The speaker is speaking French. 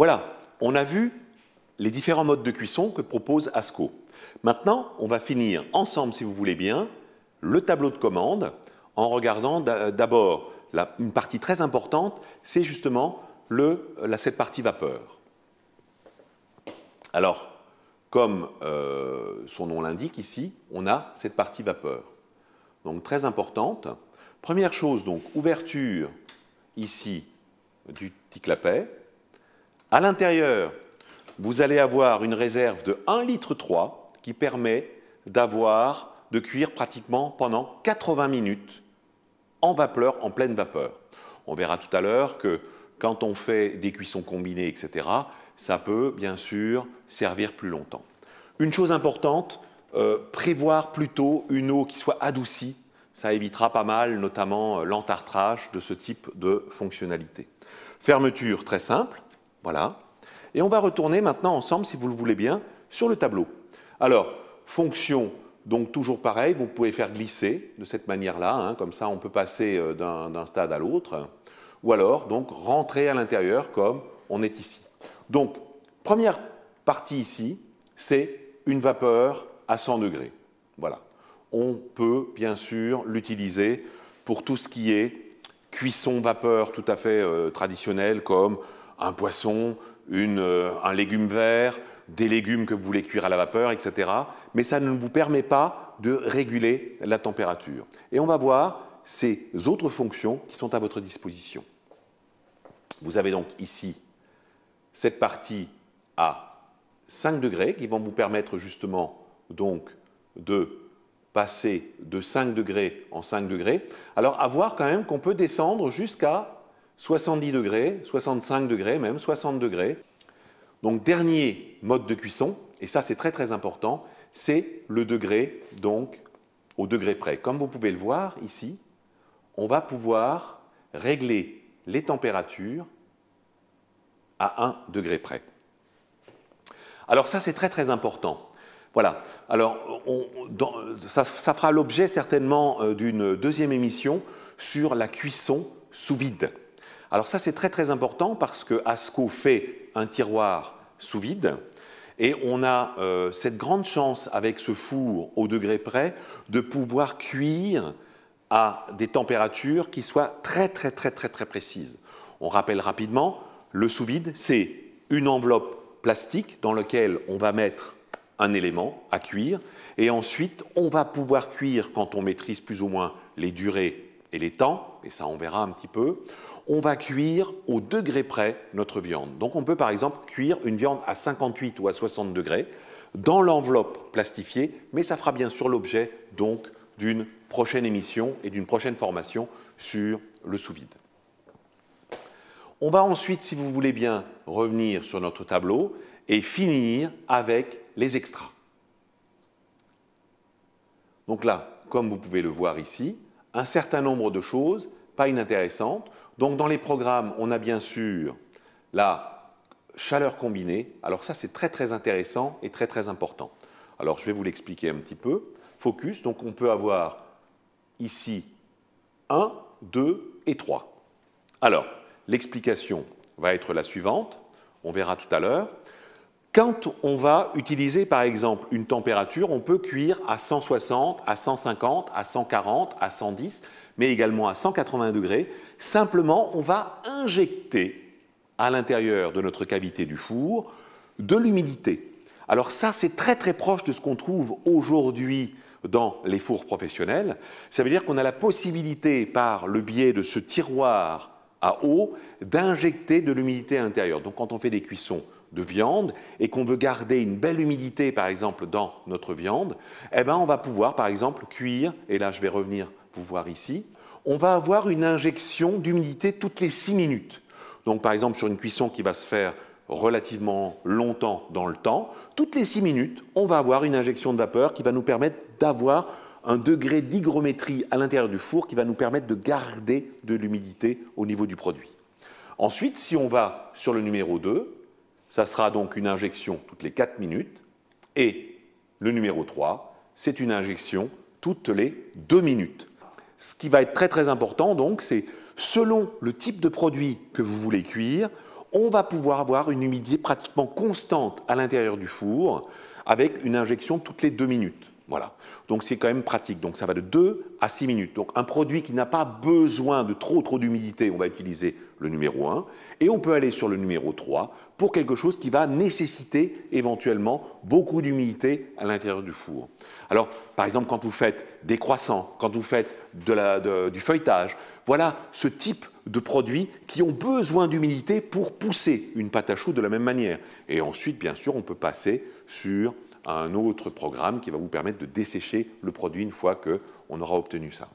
Voilà, on a vu les différents modes de cuisson que propose ASCO. Maintenant, on va finir ensemble, si vous voulez bien, le tableau de commande en regardant d'abord une partie très importante, c'est justement cette partie vapeur. Alors, comme euh, son nom l'indique ici, on a cette partie vapeur. Donc très importante. Première chose, donc ouverture ici du petit clapet. À l'intérieur, vous allez avoir une réserve de 1,3 litre qui permet d'avoir de cuire pratiquement pendant 80 minutes en vapeur, en pleine vapeur. On verra tout à l'heure que quand on fait des cuissons combinées, etc., ça peut bien sûr servir plus longtemps. Une chose importante, euh, prévoir plutôt une eau qui soit adoucie. Ça évitera pas mal, notamment euh, l'entartrage de ce type de fonctionnalité. Fermeture très simple, voilà. Et on va retourner maintenant ensemble, si vous le voulez bien, sur le tableau. Alors, fonction, donc toujours pareil, vous pouvez faire glisser de cette manière-là, hein, comme ça on peut passer euh, d'un stade à l'autre, ou alors donc rentrer à l'intérieur comme on est ici. Donc, première partie ici, c'est une vapeur à 100 degrés. Voilà. On peut bien sûr l'utiliser pour tout ce qui est cuisson vapeur tout à fait euh, traditionnelle comme un poisson, euh, un légume vert, des légumes que vous voulez cuire à la vapeur, etc. Mais ça ne vous permet pas de réguler la température. Et on va voir ces autres fonctions qui sont à votre disposition. Vous avez donc ici cette partie à 5 degrés qui vont vous permettre justement donc de passer de 5 degrés en 5 degrés. Alors à voir quand même qu'on peut descendre jusqu'à 70 degrés, 65 degrés même, 60 degrés. Donc dernier mode de cuisson, et ça c'est très très important, c'est le degré, donc au degré près. Comme vous pouvez le voir ici, on va pouvoir régler les températures à 1 degré près. Alors ça c'est très très important. Voilà. Alors ça, fera l'objet certainement euh, d'une deuxième émission sur la cuisson sous vide. Alors ça c'est très très important parce que ASCO fait un tiroir sous vide. Et on a euh, cette grande chance avec ce four au degré près de pouvoir cuire à des températures qui soient très très très très très précises. On rappelle rapidement, le sous-vide, c'est une enveloppe plastique dans laquelle on va mettre un élément à cuire et ensuite on va pouvoir cuire quand on maîtrise plus ou moins les durées et les temps, et ça on verra un petit peu, on va cuire au degré près notre viande. Donc on peut par exemple cuire une viande à 58 ou à 60 degrés dans l'enveloppe plastifiée, mais ça fera bien sûr l'objet donc d'une prochaine émission et d'une prochaine formation sur le sous-vide. On va ensuite, si vous voulez bien, revenir sur notre tableau et finir avec les extras. Donc là, comme vous pouvez le voir ici, un certain nombre de choses pas inintéressantes. Donc dans les programmes, on a bien sûr la chaleur combinée. Alors ça, c'est très très intéressant et très très important. Alors je vais vous l'expliquer un petit peu. Focus, donc on peut avoir ici 1, 2 et 3. Alors, l'explication va être la suivante, on verra tout à l'heure. Quand on va utiliser par exemple une température, on peut cuire à 160, à 150, à 140, à 110, mais également à 180 degrés. Simplement, on va injecter à l'intérieur de notre cavité du four de l'humidité. Alors ça, c'est très très proche de ce qu'on trouve aujourd'hui dans les fours professionnels. Ça veut dire qu'on a la possibilité, par le biais de ce tiroir à eau, d'injecter de l'humidité à l'intérieur. Donc quand on fait des cuissons de viande et qu'on veut garder une belle humidité, par exemple, dans notre viande, eh ben, on va pouvoir, par exemple, cuire, et là je vais revenir vous voir ici, on va avoir une injection d'humidité toutes les 6 minutes. Donc par exemple, sur une cuisson qui va se faire relativement longtemps dans le temps, toutes les 6 minutes, on va avoir une injection de vapeur qui va nous permettre d'avoir un degré d'hygrométrie à l'intérieur du four qui va nous permettre de garder de l'humidité au niveau du produit. Ensuite, si on va sur le numéro 2, ça sera donc une injection toutes les 4 minutes. Et le numéro 3, c'est une injection toutes les 2 minutes. Ce qui va être très très important, donc, c'est selon le type de produit que vous voulez cuire, on va pouvoir avoir une humidité pratiquement constante à l'intérieur du four avec une injection toutes les deux minutes. Voilà. Donc c'est quand même pratique. Donc ça va de 2 à 6 minutes. Donc un produit qui n'a pas besoin de trop trop d'humidité, on va utiliser le numéro 1. Et on peut aller sur le numéro 3 pour quelque chose qui va nécessiter éventuellement beaucoup d'humidité à l'intérieur du four. Alors par exemple quand vous faites des croissants, quand vous faites du feuilletage, voilà ce type de produits qui ont besoin d'humidité pour pousser une pâte à choux de la même manière. Et ensuite, bien sûr, on peut passer sur un autre programme qui va vous permettre de dessécher le produit une fois qu'on aura obtenu ça.